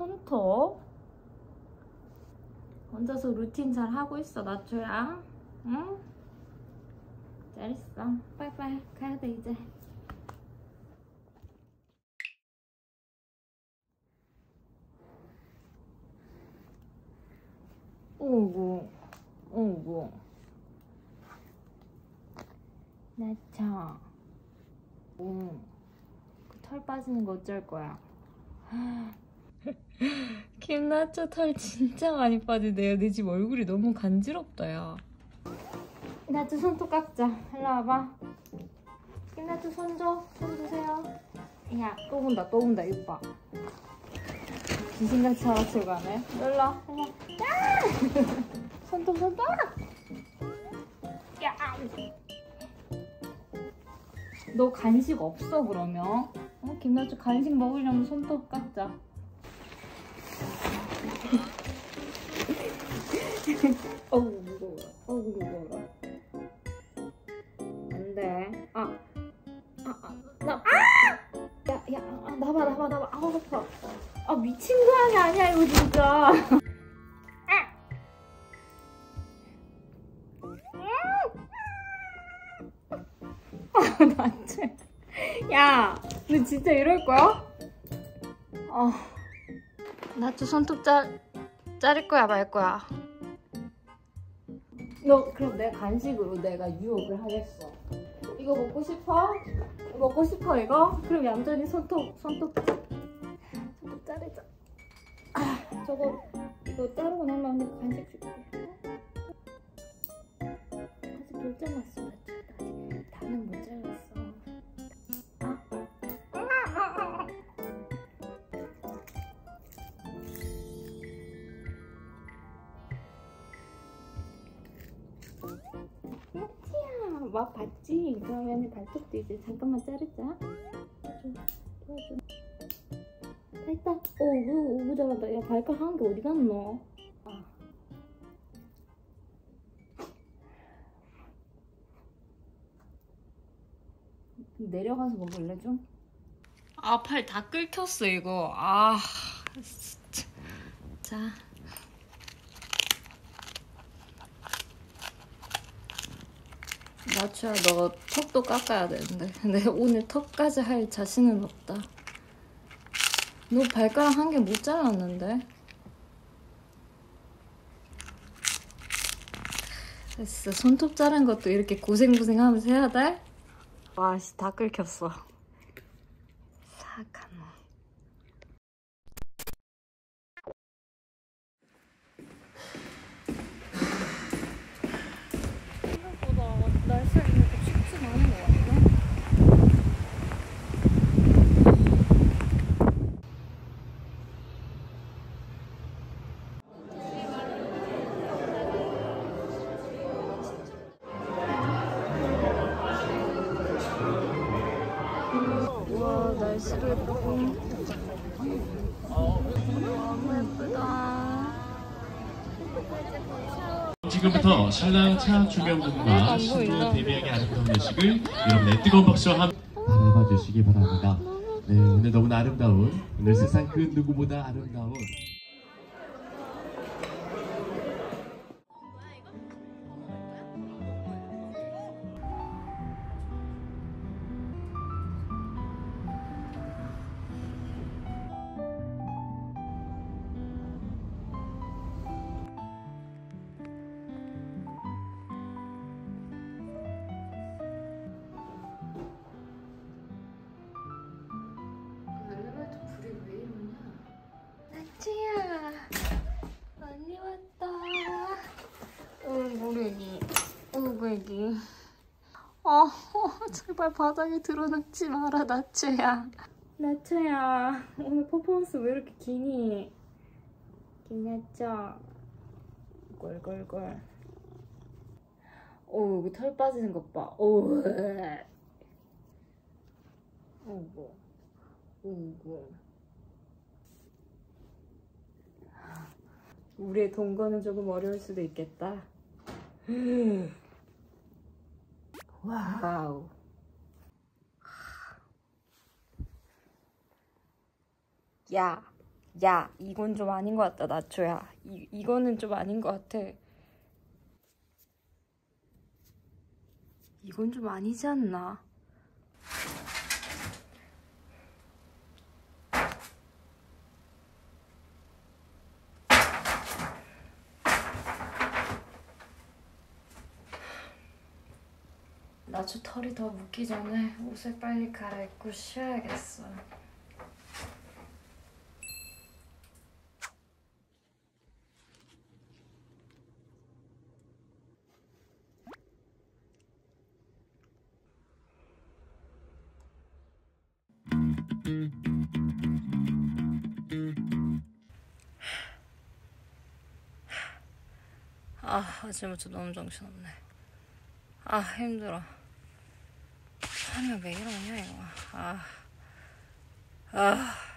손톱. 혼자서 루틴 잘 하고 있어 나초야 응? 잘했어. 빨리빨리 가야돼 이제. 오구 오구. 나차 오그 털 빠지는 거 어쩔 거야? 김나초 털 진짜 많이 빠지네요. 내 집 얼굴이 너무 간지럽다, 야. 나초 손톱 깎자. 일로 와봐. 김나초 손 줘. 손 주세요. 야, 또 온다, 또 온다, 이봐. 귀신같이 하락실 가네. 일로 와, 일로 와. 야! 손톱, 손톱! 야! 너 간식 없어, 그러면? 어? 김나초 간식 먹으려면 손톱 깎자. 어우 무거워라 어우 무거워라 안돼 아 아, 아, 나, 아! 야, 야, 아, 나봐, 나봐, 나봐. 아우, 아파. 아, 미친 거 아니야, 이거 진짜. 아, 나한테. 야, 너 진짜 이럴 거야? 아, 나도 손톱 자, 자를 거야, 말 거야? 너 그럼 내 간식으로 내가 유혹을 하겠어. 이거 먹고 싶어? 먹고 싶어 이거? 그럼 얌전히 손톱 손톱 손톱 자르자. 아 저거 이거 자르고 나면 간식 줄게. 못 잘랐어. 아직 마치야 맛 봤지? 그러면 발톱도 이제 잠깐만 자르자 도와줘 도와줘 다 했다 오구 오구 잘한다 야 발가락 한 개 어디 갔노? 아. 내려가서 먹을래 좀? 아 팔다 끓혔어 이거 아 진짜 자 나추야 너 턱도 깎아야 되는데. 근데 오늘 턱까지 할 자신은 없다. 너 발가락 한 개 못 잘랐는데? 됐어. 손톱 자른 것도 이렇게 고생고생하면서 해야 돼? 와씨 다 끓였어 지금부터 신랑 차 주변분과 신부 데뷔하기 아름다운 예식을 여러분의 뜨거운 박수와 함께 바라봐 주시기 바랍니다. 네, 오늘 너무나 아름다운 오늘 세상 그 누구보다 아름다운 어, 어, 제발 바닥에 드러나지 마라 나치야. 나치야, 오늘 퍼포먼스 왜 이렇게 기니? 김나짜. 꼴꼴꼴. 어우, 털 빠지는 것 봐. 어우. 어이구. 오구. 우리의 동거는 조금 어려울 수도 있겠다. 와우. 야, 야 이건 좀 아닌 것 같다 나초야. 이, 이거는 좀 아닌 것 같아. 이건 좀 아니지 않나 나초 털이 더 묻기 전에 옷을 빨리 갈아입고 쉬어야겠어. 아 아침부터 너무 정신없네. 아 힘들어 아니 왜 이러냐 이거. 아. 아.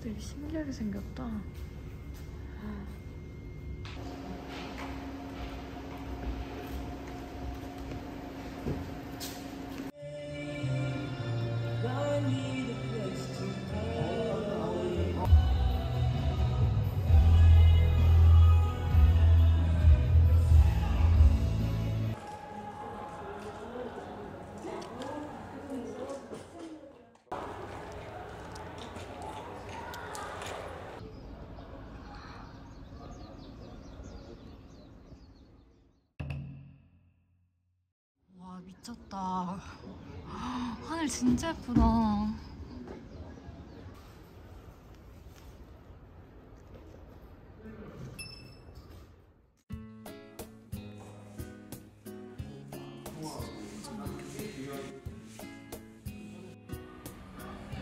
되게 신기하게 생겼다. 미쳤다. 하늘 진짜 예쁘다.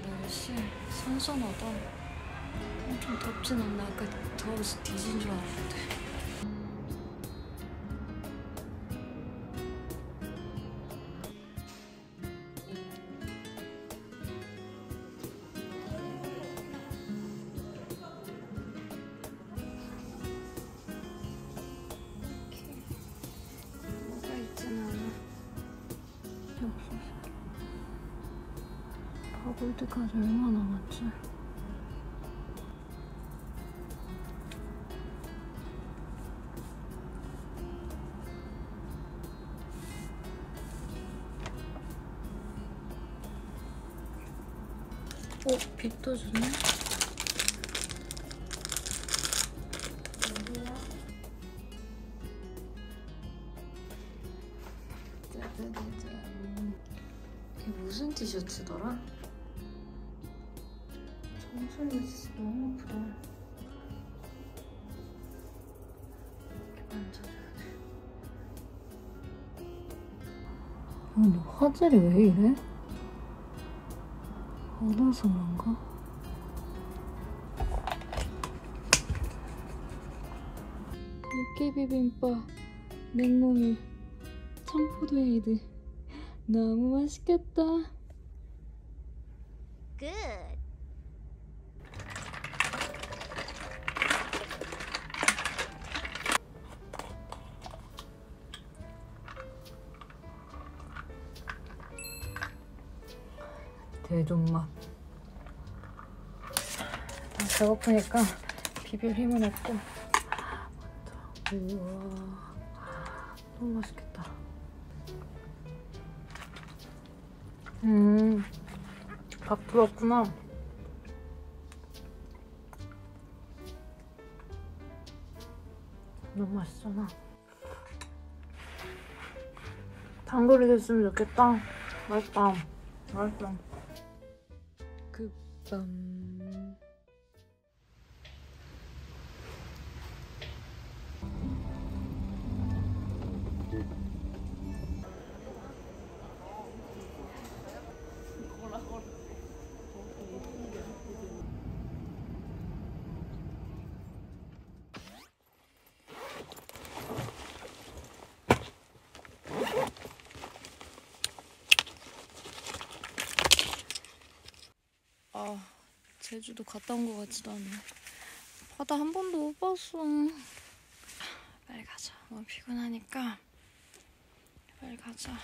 날씨 선선하다. 엄청 덥진 않나. 아까 더워서 뒤진 줄 알았는데. 가볼 때까지 얼마 남았지? 어, 빛도 주네? 이게 무슨 티셔츠더라? 정수리 진짜 너무 아프다. 이렇게 만져줘야 돼. 아, 근데 화질이 왜 이래? 어두워서 그런가? 육개 비빔밥 냉모밀 청포도 에이드 너무 맛있겠다 Good. 대존맛. 아, 배고프니까 비빌 힘을 없고. 우와 너무 맛있겠다. 음밥 들었구나. 너무 맛있잖아. 단골이 됐으면 좋겠다. 맛있다. 맛있다. 怎 제주도 갔다 온 것 같지도 않네 바다 한 번도 못 봤어. 빨리 가자. 너무 피곤하니까. 빨리 가자